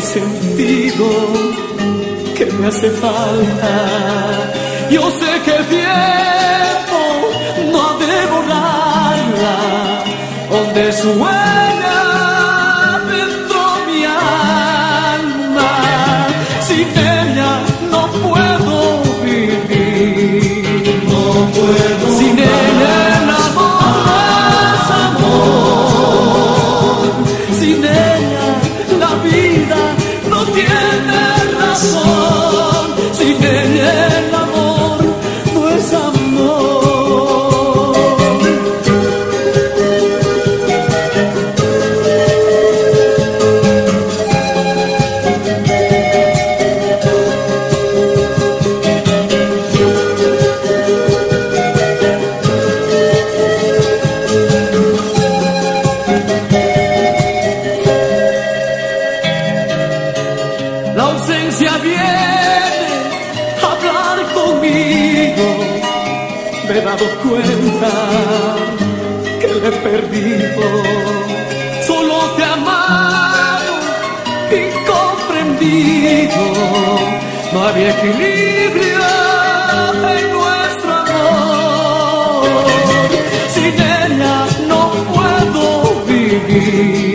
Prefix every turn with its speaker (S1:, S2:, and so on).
S1: sentido que me hace falta. Yo sé que el tiempo no ha de borrarla, donde suena coração. La ausencia viene a hablar conmigo. Me he dado cuenta que le he perdido. Solo te amado y comprendido. No había equilibrio en nuestro amor. Sin ella no puedo vivir.